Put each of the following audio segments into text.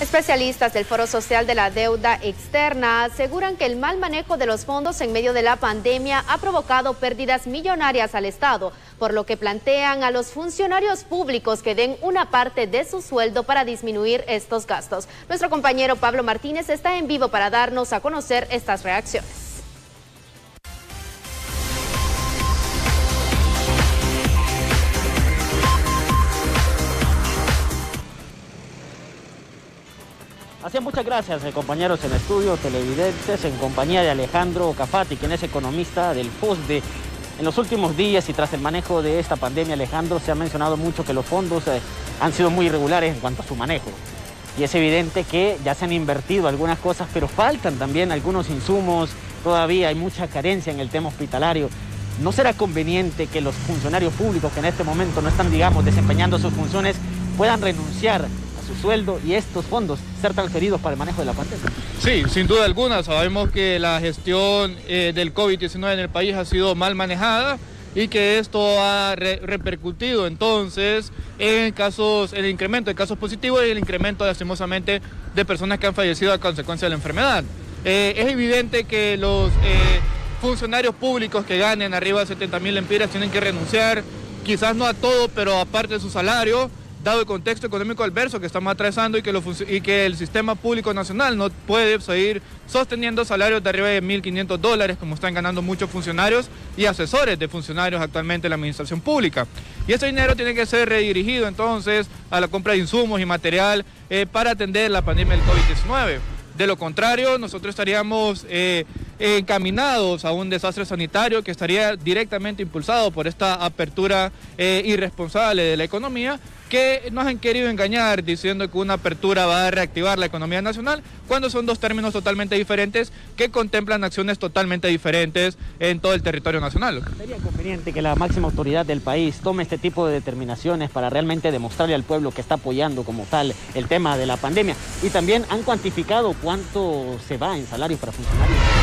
Especialistas del Foro Social de la Deuda Externa aseguran que el mal manejo de los fondos en medio de la pandemia ha provocado pérdidas millonarias al Estado, por lo que plantean a los funcionarios públicos que den una parte de su sueldo para disminuir estos gastos. Nuestro compañero Pablo Martínez está en vivo para darnos a conocer estas reacciones. Muchas gracias, eh, compañeros en estudio, televidentes, en compañía de Alejandro Cafati, quien es economista del FOSDE. En los últimos días y tras el manejo de esta pandemia, Alejandro, se ha mencionado mucho que los fondos eh, han sido muy irregulares en cuanto a su manejo. Y es evidente que ya se han invertido algunas cosas, pero faltan también algunos insumos, todavía hay mucha carencia en el tema hospitalario. ¿No será conveniente que los funcionarios públicos que en este momento no están, digamos, desempeñando sus funciones puedan renunciar su sueldo y estos fondos ser transferidos para el manejo de la pandemia. Sí, sin duda alguna. Sabemos que la gestión eh, del COVID-19 en el país ha sido mal manejada y que esto ha repercutido entonces en casos, el incremento de casos positivos y el incremento lastimosamente de personas que han fallecido a consecuencia de la enfermedad. Eh, es evidente que los eh, funcionarios públicos que ganen arriba de 70 mil empiras tienen que renunciar, quizás no a todo, pero aparte de su salario, dado el contexto económico adverso que estamos atravesando y que, el sistema público nacional no puede seguir sosteniendo salarios de arriba de 1.500 dólares como están ganando muchos funcionarios y asesores de funcionarios actualmente en la administración pública. Y ese dinero tiene que ser redirigido entonces a la compra de insumos y material eh, para atender la pandemia del COVID-19. De lo contrario, nosotros estaríamos eh, encaminados a un desastre sanitario que estaría directamente impulsado por esta apertura eh, irresponsable de la economía que nos han querido engañar diciendo que una apertura va a reactivar la economía nacional, cuando son dos términos totalmente diferentes que contemplan acciones totalmente diferentes en todo el territorio nacional. Sería conveniente que la máxima autoridad del país tome este tipo de determinaciones para realmente demostrarle al pueblo que está apoyando como tal el tema de la pandemia. Y también han cuantificado cuánto se va en salarios para funcionarios.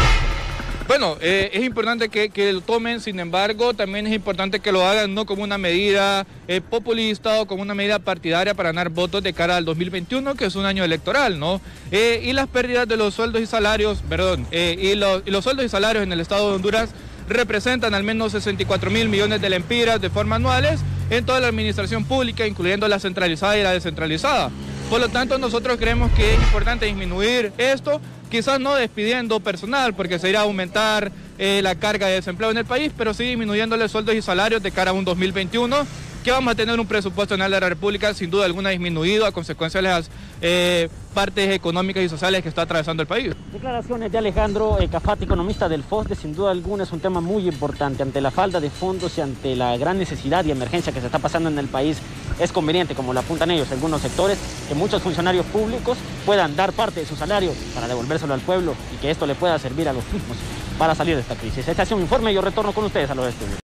Bueno, eh, es importante que, lo tomen, sin embargo, también es importante que lo hagan no como una medida eh, populista o como una medida partidaria para ganar votos de cara al 2021, que es un año electoral, ¿no? Eh, y las pérdidas de los sueldos y salarios, perdón, y y, los, sueldos y salarios en el estado de Honduras representan al menos 64 mil millones de lempiras de forma anuales en toda la administración pública, incluyendo la centralizada y la descentralizada. Por lo tanto, nosotros creemos que es importante disminuir esto quizás no despidiendo personal porque se irá a aumentar eh, la carga de desempleo en el país, pero sí disminuyéndole sueldos y salarios de cara a un 2021 que vamos a tener un presupuesto en de la República sin duda alguna disminuido a consecuencia de las eh, partes económicas y sociales que está atravesando el país. Declaraciones de Alejandro eh, Cafati, economista del FOSDE, sin duda alguna es un tema muy importante. Ante la falta de fondos y ante la gran necesidad y emergencia que se está pasando en el país, es conveniente, como lo apuntan ellos, algunos sectores, que muchos funcionarios públicos puedan dar parte de su salario para devolvérselo al pueblo y que esto le pueda servir a los mismos para salir de esta crisis. Este ha sido un informe y yo retorno con ustedes a los estudios.